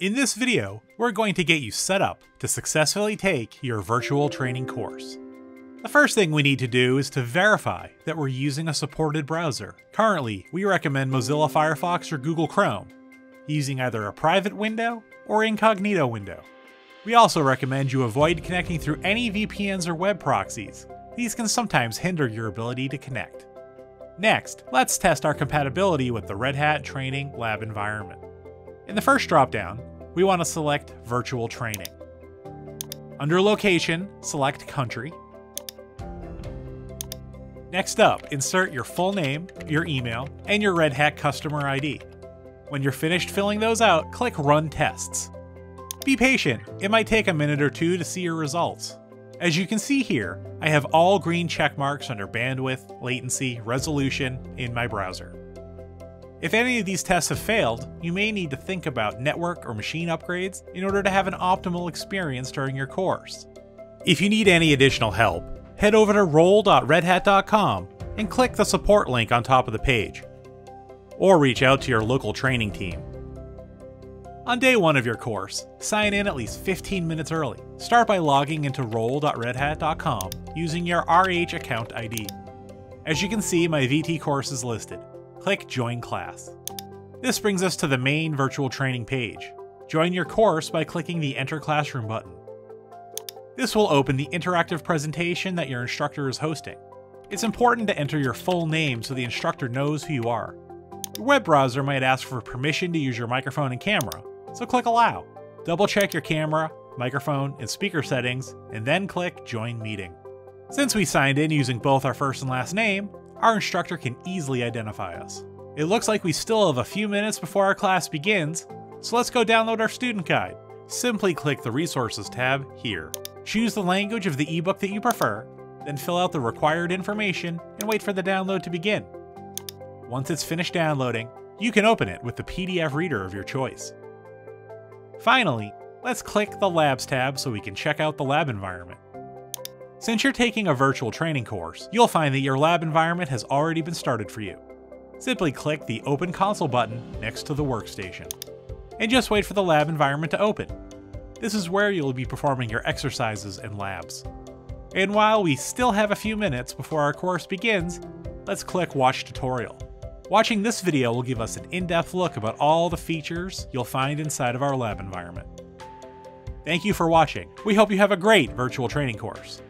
In this video, we're going to get you set up to successfully take your virtual training course. The first thing we need to do is to verify that we're using a supported browser. Currently, we recommend Mozilla Firefox or Google Chrome, using either a private window or incognito window. We also recommend you avoid connecting through any VPNs or web proxies. These can sometimes hinder your ability to connect. Next, let's test our compatibility with the Red Hat Training Lab environment. In the first dropdown, we want to select Virtual Training. Under Location, select Country. Next up, insert your full name, your email, and your Red Hat customer ID. When you're finished filling those out, click Run Tests. Be patient, it might take a minute or two to see your results. As you can see here, I have all green check marks under bandwidth, latency, resolution in my browser. If any of these tests have failed, you may need to think about network or machine upgrades in order to have an optimal experience during your course. If you need any additional help, head over to rol.redhat.com and click the support link on top of the page. Or reach out to your local training team. On day one of your course, sign in at least 15 minutes early. Start by logging into rol.redhat.com using your RH account ID. As you can see, my VT course is listed click Join Class. This brings us to the main virtual training page. Join your course by clicking the Enter Classroom button. This will open the interactive presentation that your instructor is hosting. It's important to enter your full name so the instructor knows who you are. Your web browser might ask for permission to use your microphone and camera, so click Allow. Double check your camera, microphone, and speaker settings, and then click Join Meeting. Since we signed in using both our first and last name, our instructor can easily identify us. It looks like we still have a few minutes before our class begins, so let's go download our student guide. Simply click the Resources tab here. Choose the language of the ebook that you prefer, then fill out the required information and wait for the download to begin. Once it's finished downloading, you can open it with the PDF reader of your choice. Finally, let's click the Labs tab so we can check out the lab environment. Since you're taking a virtual training course, you'll find that your lab environment has already been started for you. Simply click the Open Console button next to the workstation, and just wait for the lab environment to open. This is where you'll be performing your exercises and labs. And while we still have a few minutes before our course begins, let's click Watch Tutorial. Watching this video will give us an in-depth look about all the features you'll find inside of our lab environment. Thank you for watching. We hope you have a great virtual training course.